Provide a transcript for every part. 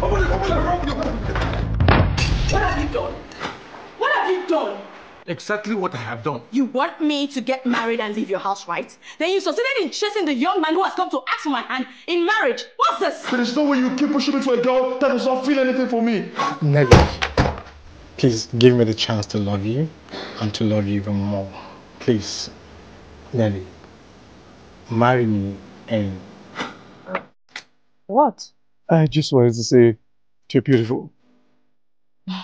What have you done? What have you done? Exactly what I have done. You want me to get married and leave your house, right? Then you succeeded in chasing the young man who has come to ask for my hand in marriage. What's this? But there's no way you keep pushing me for a girl that does not feel anything for me. Nelly, please give me the chance to love you and to love you even more. Please, Nelly, marry me and What? I just wanted to say, you're beautiful. No,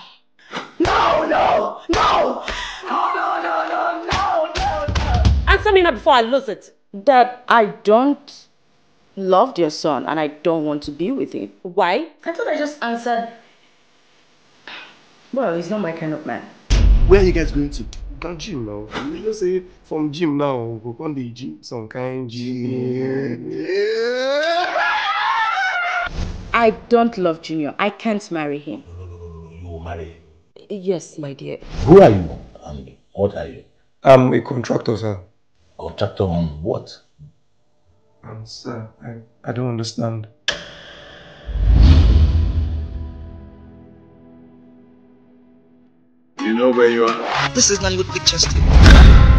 no, no! No, no, no, no, no, no, no! Answer me now before I lose it. Dad, I don't love your son and I don't want to be with him. Why? I thought I just answered. Well, he's not my kind of man. Where are you guys going to? Can gym now. You just say from gym now, go on the gym, some kind gym. I don't love Junior. I can't marry him. You will marry. Yes, my dear. Who are you and what are you? I'm a contractor, sir. Contractor on what? Um, sir, I, I don't understand. You know where you are? This is Nollywood Pictures TV.